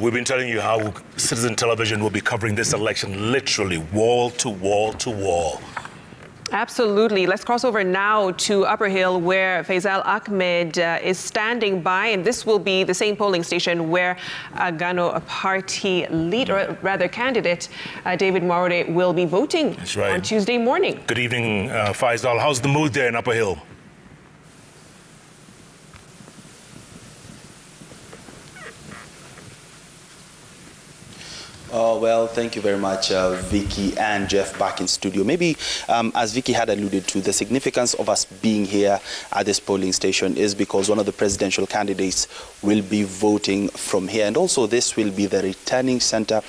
We've been telling you how Citizen Television will be covering this election literally wall to wall to wall. Absolutely. Let's cross over now to Upper Hill, where Faisal Ahmed uh, is standing by, and this will be the same polling station where uh, Gano party leader, rather candidate, uh, David Mwaure will be voting right. on Tuesday morning. Good evening, uh, Faisal. How's the mood there in Upper Hill? Oh, well, thank you very much, uh, Vicky and Jeff back in studio. Maybe, um, as Vicky had alluded to, the significance of us being here at this polling station is because one of the presidential candidates will be voting from here. And also, this will be the returning center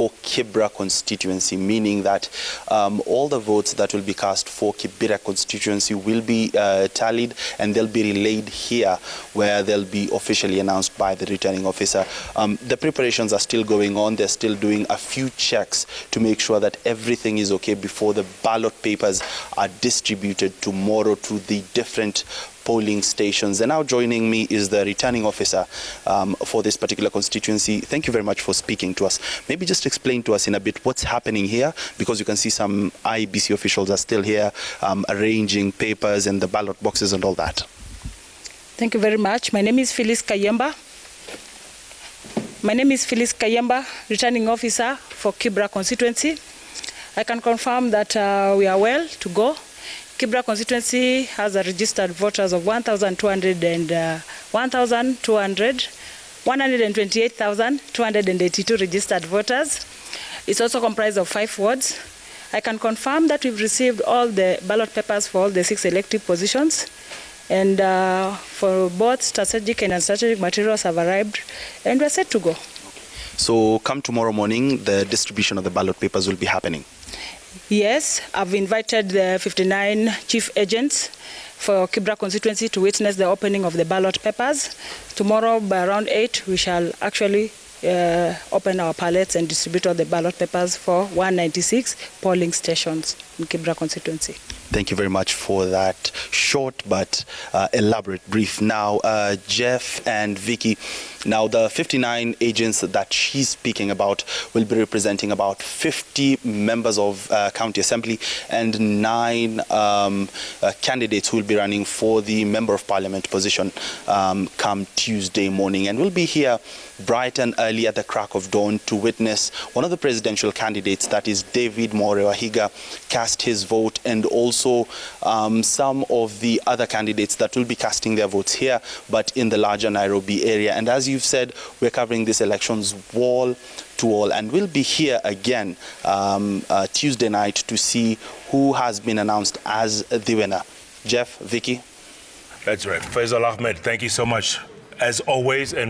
for Kibra constituency, meaning that um, all the votes that will be cast for Kibra constituency will be uh, tallied and they'll be relayed here where they'll be officially announced by the returning officer. Um, the preparations are still going on. They're still doing a few checks to make sure that everything is okay before the ballot papers are distributed tomorrow to the different polling stations. And now joining me is the returning officer um, for this particular constituency. Thank you very much for speaking to us. Maybe just explain to us in a bit what's happening here, because you can see some IEBC officials are still here um, arranging papers and the ballot boxes and all that. Thank you very much. My name is Phyllis Kayemba. My name is Phyllis Kayemba, returning officer for Kibra constituency. I can confirm that uh, we are well to go. Kibra constituency has a registered voters of 1,200 and uh, 1,200, 128,282 registered voters. It's also comprised of five wards. I can confirm that we've received all the ballot papers for all the six elective positions. And uh, for both strategic and strategic materials have arrived, and we're set to go. So come tomorrow morning, the distribution of the ballot papers will be happening. Yes, I've invited the 59 chief agents for Kibra constituency to witness the opening of the ballot papers. Tomorrow by around 8 we shall actually uh, open our pallets and distribute all the ballot papers for 196 polling stations in Kibra constituency. Thank you very much for that short but uh, elaborate brief. Now, uh, Jeff and Vicky, now the 59 agents that she's speaking about will be representing about 50 members of uh, county assembly and nine um, uh, candidates who will be running for the member of parliament position um, come Tuesday morning. And we'll be here bright and early at the crack of dawn to witness one of the presidential candidates, that is David Mwaure Waihiga, cast his vote and also also um, some of the other candidates that will be casting their votes here, but in the larger Nairobi area. And as you've said, we're covering these elections wall to wall, and we'll be here again um, uh, Tuesday night to see who has been announced as the winner. Jeff, Vicky. That's right. Faisal Ahmed, thank you so much, as always. and